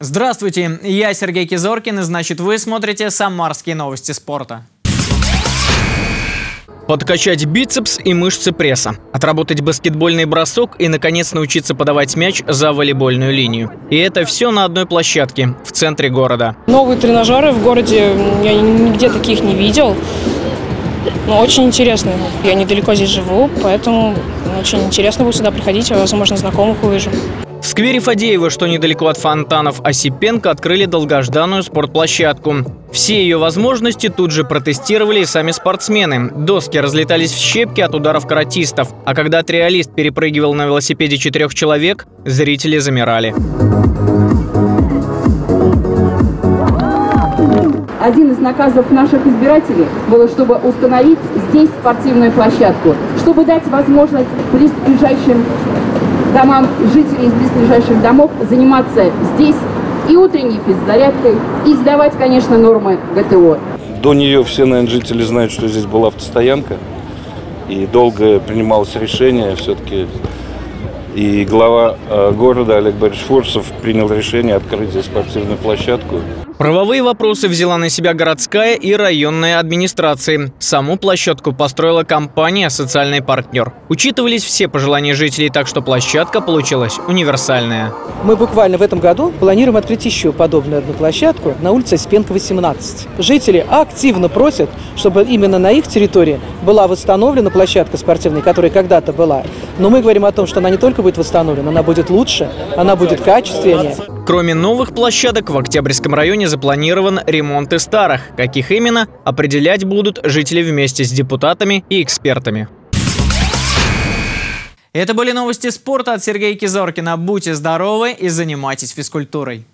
Здравствуйте, я Сергей Кизоркин, и значит вы смотрите «Самарские новости спорта». Подкачать бицепс и мышцы пресса, отработать баскетбольный бросок и, наконец, научиться подавать мяч за волейбольную линию. И это все на одной площадке в центре города. Новые тренажеры в городе, я нигде таких не видел. Но очень интересно. Я недалеко здесь живу, поэтому очень интересно будет сюда приходить, я, возможно, знакомых увижу. В сквере Фадеева, что недалеко от фонтанов Осипенко, открыли долгожданную спортплощадку. Все ее возможности тут же протестировали и сами спортсмены. Доски разлетались в щепки от ударов каратистов, а когда триалист перепрыгивал на велосипеде четырех человек, зрители замирали. Один из наказов наших избирателей было, чтобы установить здесь спортивную площадку, чтобы дать возможность ближайшим домам жителей из близлежащих домов заниматься здесь и утренней физзарядкой, и сдавать, конечно, нормы ГТО. До нее все, наверное, жители знают, что здесь была автостоянка. И долго принималось решение все-таки. И глава э, города Олег Борисович Фурсов принял решение открыть здесь спортивную площадку. Правовые вопросы взяла на себя городская и районная администрации. Саму площадку построила компания «Социальный партнер». Учитывались все пожелания жителей, так что площадка получилась универсальная. Мы буквально в этом году планируем открыть еще подобную одну площадку на улице Спенка, 18. Жители активно просят, чтобы именно на их территории была восстановлена площадка спортивная, которая когда-то была. Но мы говорим о том, что она не только будет восстановлена, она будет лучше, она будет качественнее. Кроме новых площадок, в Октябрьском районе запланирован ремонт и старых. Каких именно, определять будут жители вместе с депутатами и экспертами. Это были новости спорта от Сергея Кизоркина. Будьте здоровы и занимайтесь физкультурой.